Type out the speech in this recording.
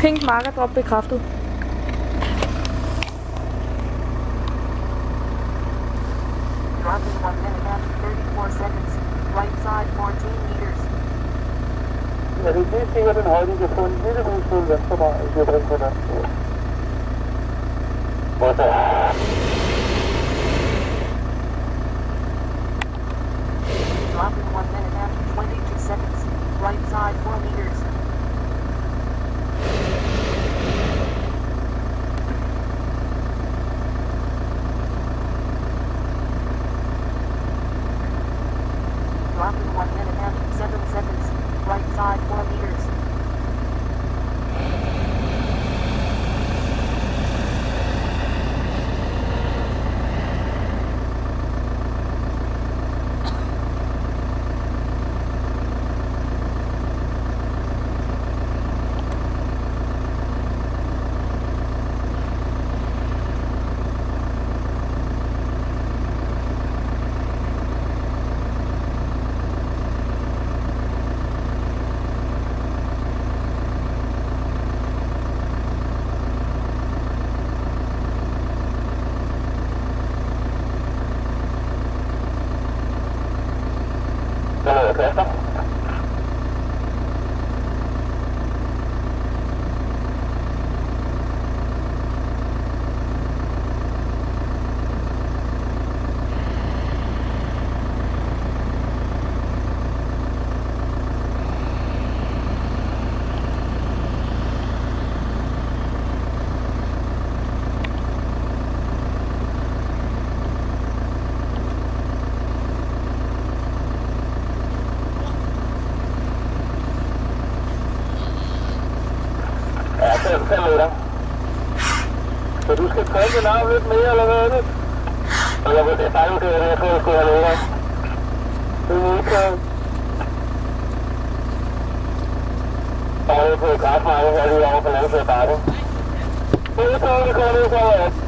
Pink marker drop bekræftet. Dropping 1 minute and 34 seconds. Right side 14 meters. Jeg vil lige se, at den højde, I kan få en lille smule venstre vej, hvis jeg bringe den. Dropping one minute and 22 seconds. Right side 4 meters. Dropping one minute and 7 seconds. Right side 4 meters. Den 5 meter. Så du skal trække din arm lidt mere, eller hvad er det? Og jeg ved, det er faktisk, det er det, jeg tror, jeg skulle have længere. Det er ikke... Og jeg på græsmarken her lige over på den anden side af bakken. Det er så, det kommer ned så, ja.